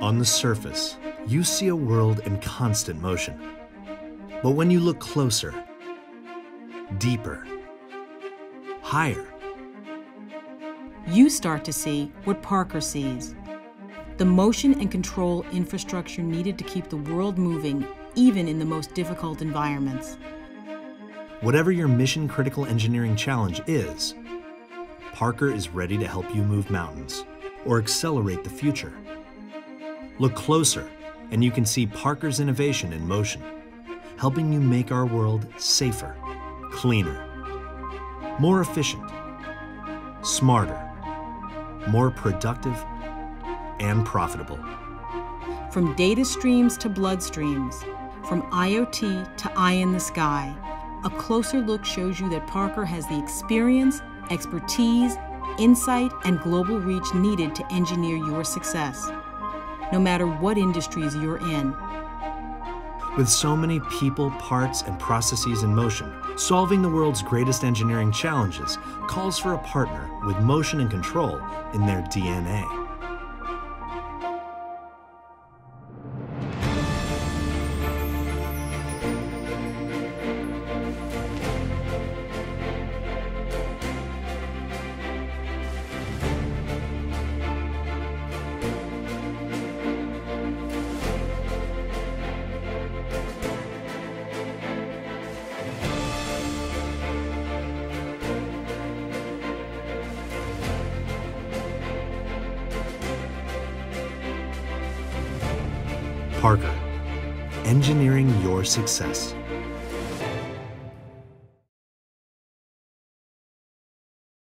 On the surface, you see a world in constant motion. But when you look closer, deeper, higher, you start to see what Parker sees the motion and control infrastructure needed to keep the world moving, even in the most difficult environments. Whatever your mission critical engineering challenge is, Parker is ready to help you move mountains or accelerate the future. Look closer, and you can see Parker's innovation in motion, helping you make our world safer, cleaner, more efficient, smarter, more productive, and profitable. From data streams to bloodstreams, from IoT to eye in the sky, a closer look shows you that Parker has the experience, expertise, insight, and global reach needed to engineer your success no matter what industries you're in. With so many people, parts, and processes in motion, solving the world's greatest engineering challenges calls for a partner with motion and control in their DNA. Parker, engineering your success.